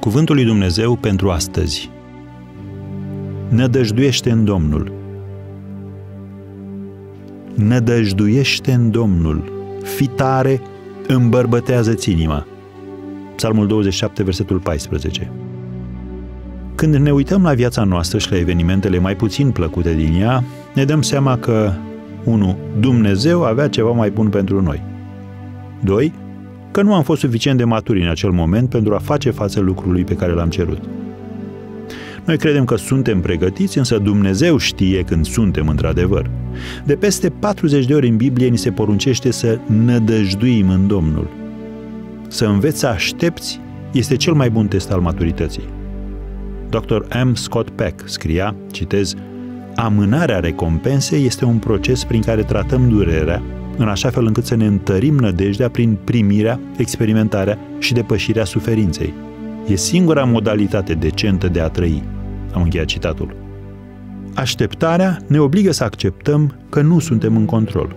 Cuvântul lui Dumnezeu pentru astăzi. Nădăjduiește în Domnul. Nădăjduiește în Domnul. Fi tare, îmbărbătează-ți inima. Psalmul 27, versetul 14. Când ne uităm la viața noastră și la evenimentele mai puțin plăcute din ea, ne dăm seama că 1. Dumnezeu avea ceva mai bun pentru noi. 2 că nu am fost suficient de maturi în acel moment pentru a face față lucrului pe care l-am cerut. Noi credem că suntem pregătiți, însă Dumnezeu știe când suntem într-adevăr. De peste 40 de ori în Biblie ni se poruncește să nădăjduim în Domnul. Să înveți să aștepți este cel mai bun test al maturității. Dr. M. Scott Peck scria, citez, Amânarea recompensei este un proces prin care tratăm durerea în așa fel încât să ne întărim nădejdea prin primirea, experimentarea și depășirea suferinței. E singura modalitate decentă de a trăi. Am încheiat citatul. Așteptarea ne obligă să acceptăm că nu suntem în control.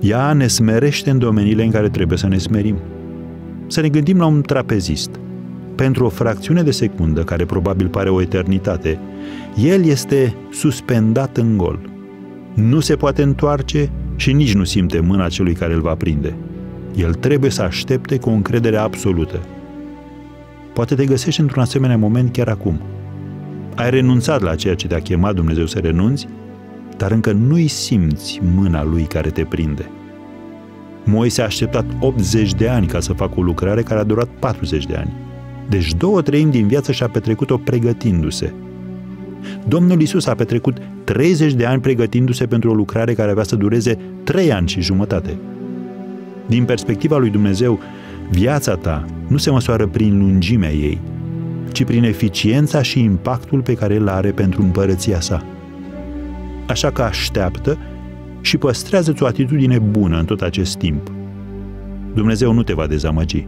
Ea ne smerește în domeniile în care trebuie să ne smerim. Să ne gândim la un trapezist. Pentru o fracțiune de secundă, care probabil pare o eternitate, el este suspendat în gol. Nu se poate întoarce și nici nu simte mâna celui care îl va prinde. El trebuie să aștepte cu o încredere absolută. Poate te găsești într-un asemenea moment chiar acum. Ai renunțat la ceea ce te-a chemat Dumnezeu să renunți, dar încă nu-i simți mâna lui care te prinde. Moise a așteptat 80 de ani ca să facă o lucrare care a durat 40 de ani. Deci două treimi din viață și-a petrecut-o pregătindu-se – Domnul Isus a petrecut 30 de ani pregătindu-se pentru o lucrare care avea să dureze 3 ani și jumătate. Din perspectiva lui Dumnezeu, viața ta nu se măsoară prin lungimea ei, ci prin eficiența și impactul pe care îl are pentru împărăția sa. Așa că așteaptă și păstrează-ți o atitudine bună în tot acest timp. Dumnezeu nu te va dezamăgi.